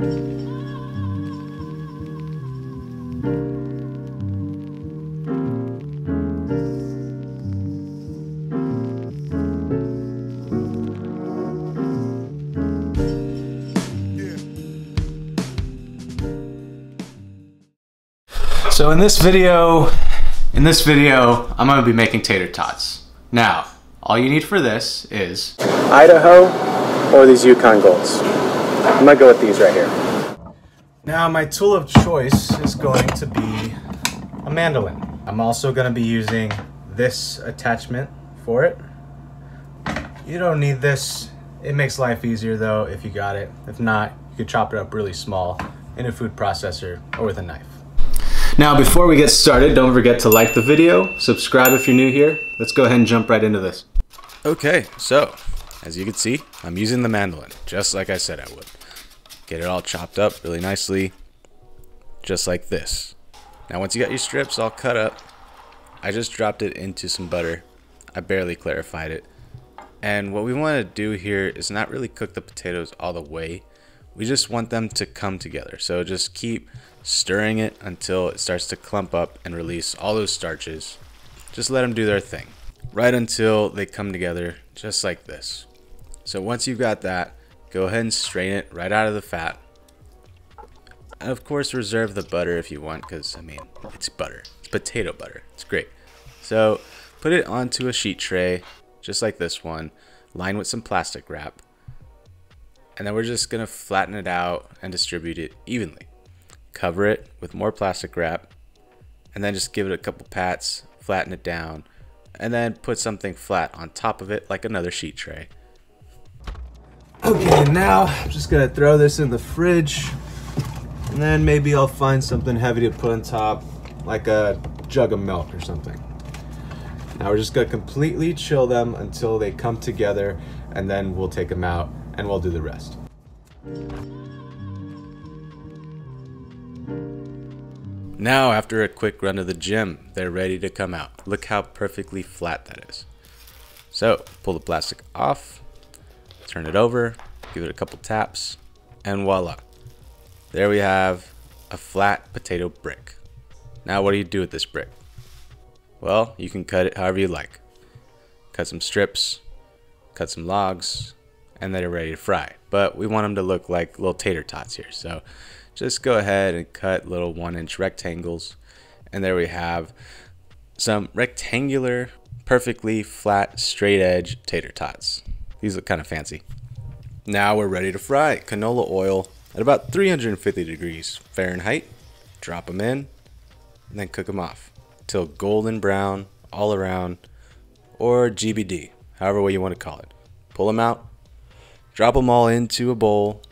So in this video, in this video, I'm gonna be making tater tots. Now, all you need for this is Idaho or these Yukon Golds. I'm gonna go with these right here. Now my tool of choice is going to be a mandolin. I'm also going to be using this attachment for it. You don't need this. It makes life easier though if you got it. If not, you could chop it up really small in a food processor or with a knife. Now before we get started, don't forget to like the video, subscribe if you're new here. Let's go ahead and jump right into this. Okay, so as you can see, I'm using the mandolin, just like I said I would. Get it all chopped up really nicely, just like this. Now once you got your strips all cut up, I just dropped it into some butter. I barely clarified it. And what we want to do here is not really cook the potatoes all the way. We just want them to come together. So just keep stirring it until it starts to clump up and release all those starches. Just let them do their thing. Right until they come together just like this. So once you've got that, Go ahead and strain it right out of the fat. And of course reserve the butter if you want because I mean it's butter. It's potato butter. It's great. So put it onto a sheet tray just like this one. lined with some plastic wrap. And then we're just going to flatten it out and distribute it evenly. Cover it with more plastic wrap. And then just give it a couple pats. Flatten it down. And then put something flat on top of it like another sheet tray. Okay, now I'm just gonna throw this in the fridge and then maybe I'll find something heavy to put on top, like a jug of milk or something. Now we're just gonna completely chill them until they come together and then we'll take them out and we'll do the rest. Now, after a quick run to the gym, they're ready to come out. Look how perfectly flat that is. So, pull the plastic off, turn it over, give it a couple taps, and voila. There we have a flat potato brick. Now what do you do with this brick? Well, you can cut it however you like. Cut some strips, cut some logs, and then they're ready to fry. But we want them to look like little tater tots here. So just go ahead and cut little one inch rectangles. And there we have some rectangular, perfectly flat, straight edge tater tots. These look kind of fancy. Now we're ready to fry canola oil at about 350 degrees Fahrenheit. Drop them in and then cook them off till golden brown all around or GBD, however way you want to call it. Pull them out, drop them all into a bowl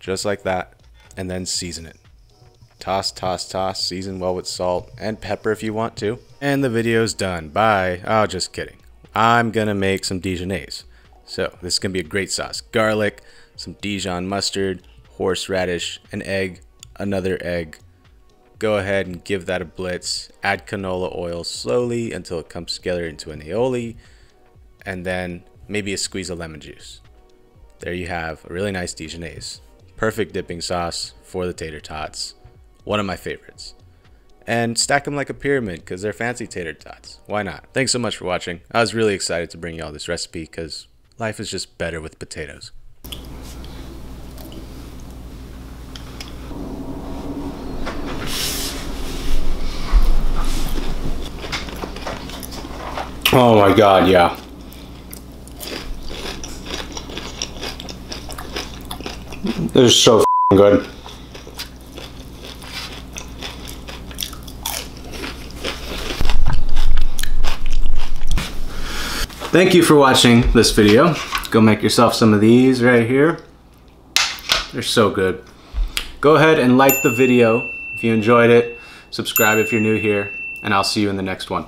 just like that and then season it. Toss, toss, toss, season well with salt and pepper if you want to. And the video's done. Bye. Oh, just kidding. I'm gonna make some Dijonnaise. So this is going to be a great sauce. Garlic, some Dijon mustard, horseradish, an egg, another egg. Go ahead and give that a blitz. Add canola oil slowly until it comes together into an aioli. And then maybe a squeeze of lemon juice. There you have a really nice Dijonnaise. Perfect dipping sauce for the tater tots. One of my favorites. And stack them like a pyramid because they're fancy tater tots. Why not? Thanks so much for watching. I was really excited to bring you all this recipe because Life is just better with potatoes. Oh my god, yeah. This is so good. Thank you for watching this video. Go make yourself some of these right here. They're so good. Go ahead and like the video if you enjoyed it. Subscribe if you're new here, and I'll see you in the next one.